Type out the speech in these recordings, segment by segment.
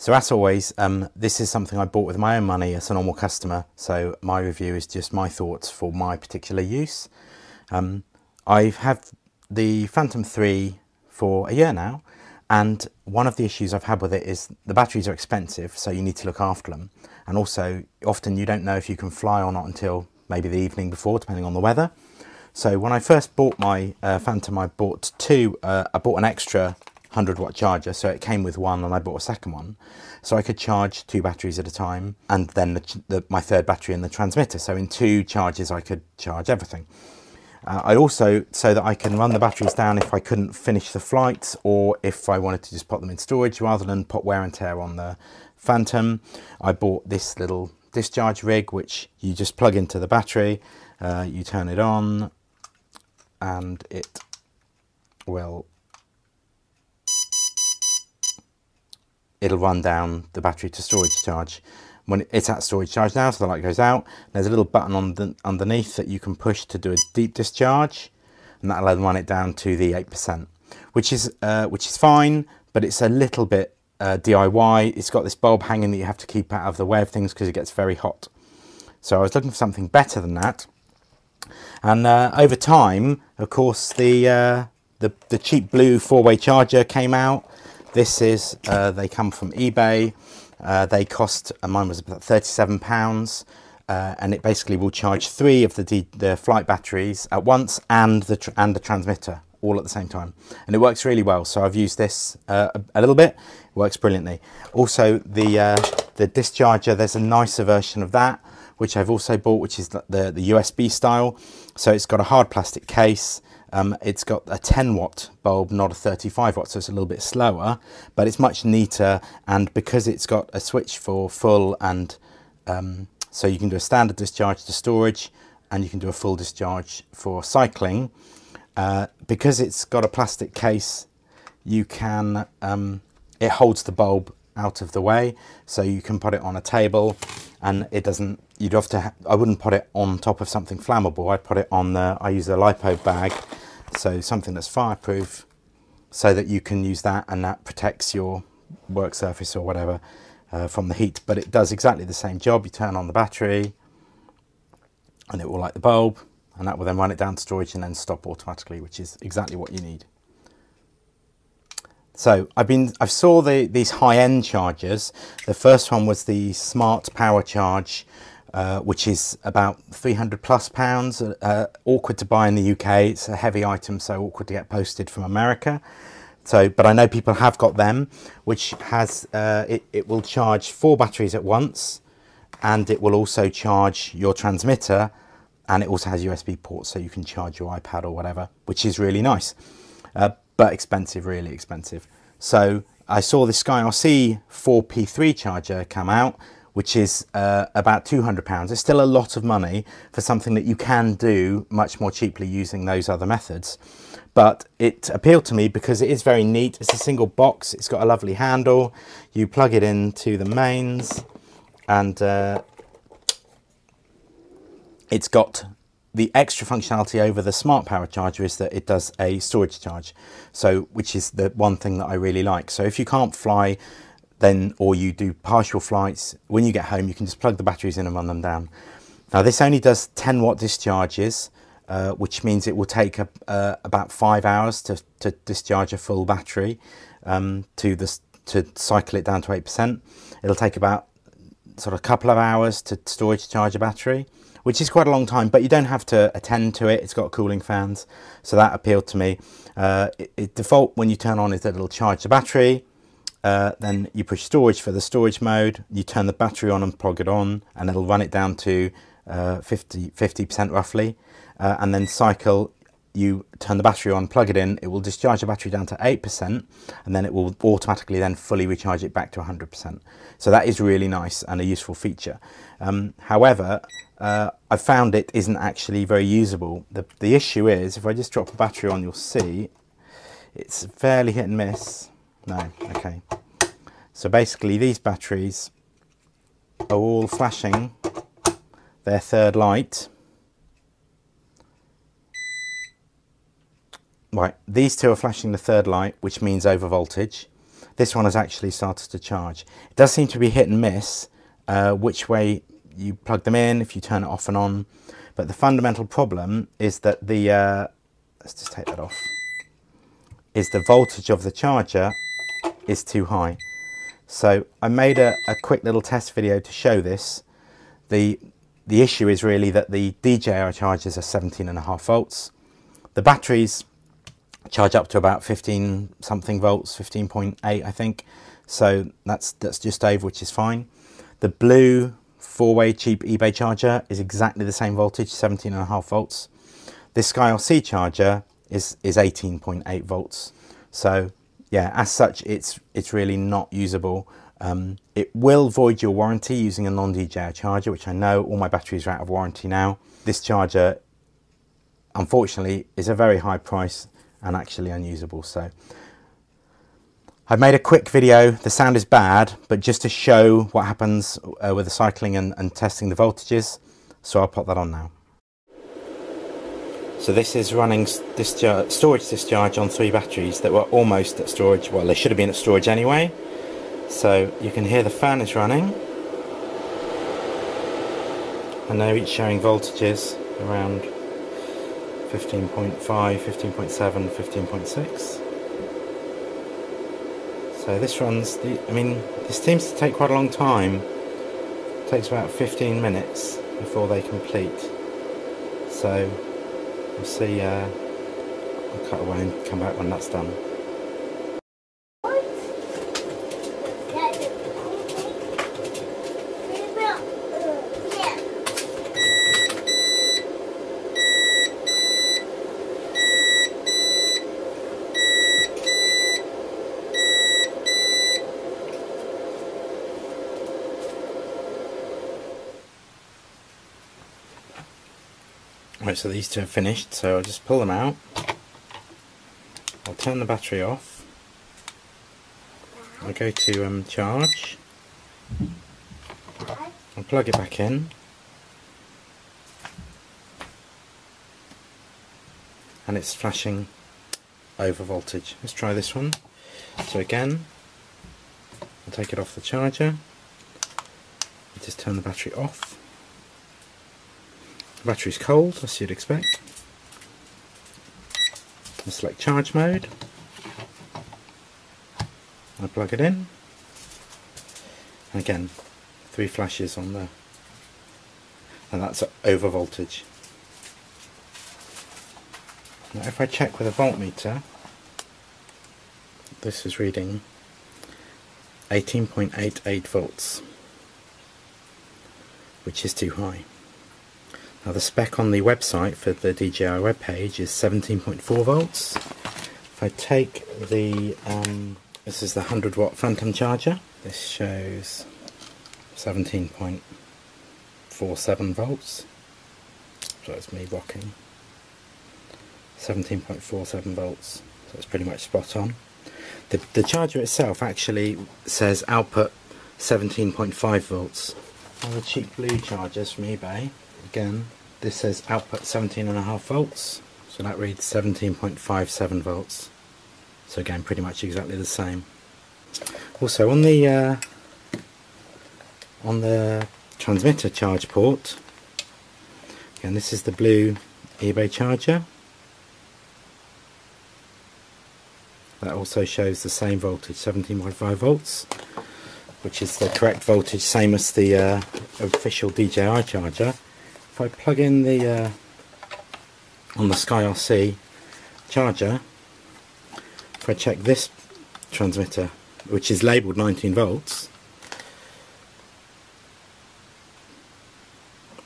So as always, um, this is something I bought with my own money as a normal customer. So my review is just my thoughts for my particular use. Um, I have had the Phantom 3 for a year now. And one of the issues I've had with it is the batteries are expensive, so you need to look after them. And also, often you don't know if you can fly or not until maybe the evening before, depending on the weather. So when I first bought my uh, Phantom, I bought two, uh, I bought an extra 100 watt charger, so it came with one and I bought a second one. So I could charge two batteries at a time and then the, the, my third battery in the transmitter. So in two charges I could charge everything. Uh, I also, so that I can run the batteries down if I couldn't finish the flights or if I wanted to just put them in storage rather than put wear and tear on the Phantom. I bought this little discharge rig which you just plug into the battery, uh, you turn it on and it will it'll run down the battery to storage charge when it's at storage charge now, so the light goes out. There's a little button on the, underneath that you can push to do a deep discharge, and that'll run it down to the 8%, which is, uh, which is fine, but it's a little bit uh, DIY. It's got this bulb hanging that you have to keep out of the way of things because it gets very hot. So I was looking for something better than that. And uh, over time, of course, the, uh, the, the cheap blue four-way charger came out. This is, uh, they come from eBay. Uh, they cost, uh, mine was about £37, uh, and it basically will charge three of the, the flight batteries at once and the, and the transmitter all at the same time. And it works really well. So I've used this uh, a, a, little bit, it works brilliantly. Also the, uh, the discharger, there's a nicer version of that, which I've also bought, which is the, the, the USB style. So it's got a hard plastic case, um, it's got a 10 watt bulb, not a 35 watt, so it's a little bit slower, but it's much neater. And because it's got a switch for full and um, so you can do a standard discharge to storage and you can do a full discharge for cycling. Uh, because it's got a plastic case, you can, um, it holds the bulb out of the way so you can put it on a table and it doesn't you'd have to I wouldn't put it on top of something flammable. I'd put it on the I use a lipo bag so something that's fireproof so that you can use that and that protects your work surface or whatever uh, from the heat. But it does exactly the same job. You turn on the battery and it will light the bulb and that will then run it down to storage and then stop automatically which is exactly what you need so I've been, I've saw the, these high-end chargers. The first one was the Smart Power Charge, uh, which is about 300 plus pounds. Uh, awkward to buy in the UK. It's a heavy item, so awkward to get posted from America. So, but I know people have got them, which has, uh, it, it will charge four batteries at once, and it will also charge your transmitter, and it also has USB ports, so you can charge your iPad or whatever, which is really nice. Uh, but expensive, really expensive. So I saw the SkyRC 4P3 charger come out, which is uh, about £200. It's still a lot of money for something that you can do much more cheaply using those other methods. But it appealed to me because it is very neat. It's a single box. It's got a lovely handle. You plug it into the mains and uh, it's got the extra functionality over the smart power charger is that it does a storage charge. So which is the one thing that I really like. So if you can't fly then or you do partial flights when you get home you can just plug the batteries in and run them down. Now this only does 10 watt discharges uh, which means it will take a, uh, about five hours to, to discharge a full battery um, to this to cycle it down to 8% it'll take about sort of a couple of hours to storage charge a battery which is quite a long time, but you don't have to attend to it. It's got cooling fans, so that appealed to me. Uh, it, it, default when you turn on is that it'll charge the battery. Uh, then you push storage for the storage mode. You turn the battery on and plug it on, and it'll run it down to uh, 50 percent roughly. Uh, and then cycle you turn the battery on, plug it in, it will discharge the battery down to 8% and then it will automatically then fully recharge it back to 100%. So that is really nice and a useful feature. Um, however, uh, I found it isn't actually very usable. The, the issue is, if I just drop a battery on, you'll see it's fairly hit and miss. No, okay. So basically these batteries are all flashing their third light Right, these two are flashing the third light, which means over voltage. this one has actually started to charge. It does seem to be hit and miss uh, which way you plug them in, if you turn it off and on. But the fundamental problem is that the, uh, let's just take that off, is the voltage of the charger is too high. So I made a, a quick little test video to show this. The, the issue is really that the DJI chargers are 17 and a half volts. The batteries charge up to about 15 something volts, 15.8 I think. So that's, that's just over, which is fine. The blue four-way cheap eBay charger is exactly the same voltage, 17 and a half volts. This SkyRC charger is, is 18.8 volts. So yeah, as such, it's, it's really not usable. Um, it will void your warranty using a non-DJI charger, which I know all my batteries are out of warranty now. This charger, unfortunately, is a very high price and actually unusable. So I've made a quick video. The sound is bad, but just to show what happens uh, with the cycling and, and testing the voltages. So I'll pop that on now. So this is running storage discharge on three batteries that were almost at storage. Well, they should have been at storage anyway. So you can hear the fan is running. And they're each showing voltages around 15.5, 15.7, 15.6. So this runs, the, I mean, this seems to take quite a long time. It takes about 15 minutes before they complete. So we'll see, uh, I'll cut away and come back when that's done. Right, so these two are finished, so I'll just pull them out. I'll turn the battery off. I'll go to um, charge. I'll plug it back in. And it's flashing over voltage. Let's try this one. So again, I'll take it off the charger. I Just turn the battery off. The battery's cold, as you'd expect. I select charge mode. I plug it in. And again, three flashes on there. And that's over voltage. Now if I check with a voltmeter, this is reading 18.88 volts, which is too high. Now the spec on the website for the DJI web page is 17.4 volts. If I take the, um, this is the 100 watt phantom charger, this shows 17.47 volts. So it's me rocking. 17.47 volts, so it's pretty much spot on. The, the charger itself actually says output 17.5 volts. All the cheap blue chargers from eBay again. This says output 17.5 volts so that reads 17.57 volts. So again pretty much exactly the same. Also on the uh, on the transmitter charge port again this is the blue eBay charger. That also shows the same voltage 17.5 volts which is the correct voltage same as the uh, official DJI charger if I plug in the uh, on the SkyRC charger, if I check this transmitter, which is labelled 19 volts,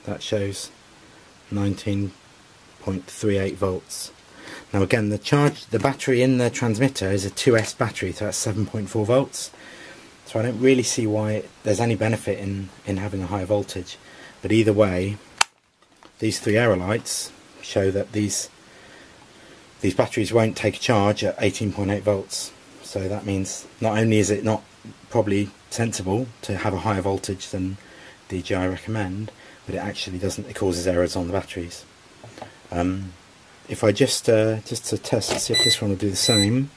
that shows 19.38 volts. Now again, the charge, the battery in the transmitter is a 2S battery, so that's 7.4 volts. So I don't really see why there's any benefit in, in having a higher voltage. But either way, these three arrow lights show that these these batteries won't take a charge at 18.8 volts. So that means not only is it not probably sensible to have a higher voltage than DJI recommend but it actually doesn't it causes errors on the batteries. Um, if I just uh, just to test see if this one will do the same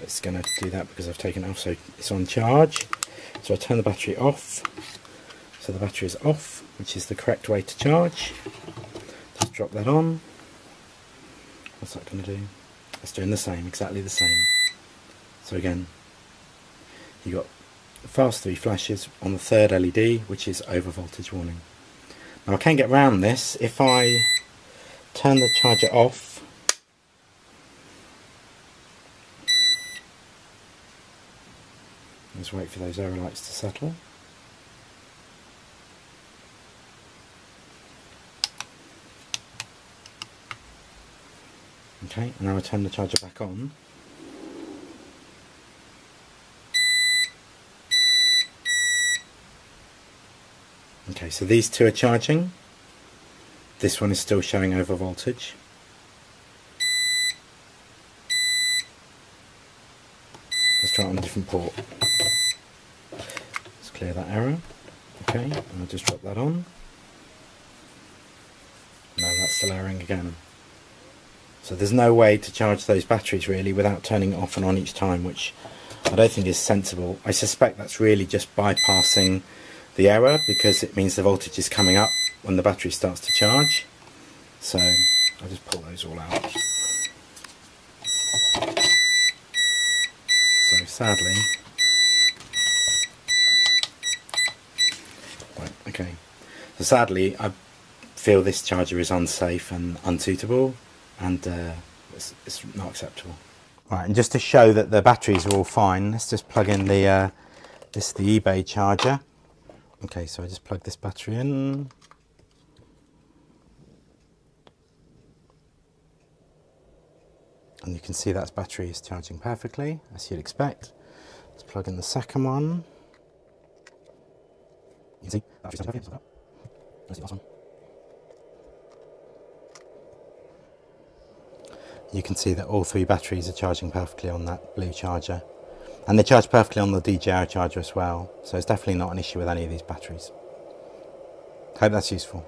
it's going to do that because I've taken it off so it's on charge. So I turn the battery off so the battery is off which is the correct way to charge. Just drop that on. What's that going to do? It's doing the same exactly the same. So again you got fast three flashes on the third LED which is over voltage warning. Now I can get around this. If I turn the charger off Let's wait for those error lights to settle. Okay, and now I turn the charger back on. Okay, so these two are charging. This one is still showing over voltage. Let's try it on a different port Let's clear that error. Okay, and I'll just drop that on. No, that's still erroring again. So there's no way to charge those batteries really without turning it off and on each time, which I don't think is sensible. I suspect that's really just bypassing the error because it means the voltage is coming up when the battery starts to charge. So I'll just pull those all out. So sadly, right, Okay. So sadly, I feel this charger is unsafe and unsuitable, and uh, it's, it's, not acceptable. Right, and just to show that the batteries are all fine, let's just plug in the uh, this is the eBay charger. Okay, so I just plug this battery in. And you can see that battery is charging perfectly, as you'd expect. Let's plug in the second one. You see battery's so Let's see last one. You can see that all three batteries are charging perfectly on that blue charger. And they charge perfectly on the DJI charger as well. So it's definitely not an issue with any of these batteries. Hope that's useful.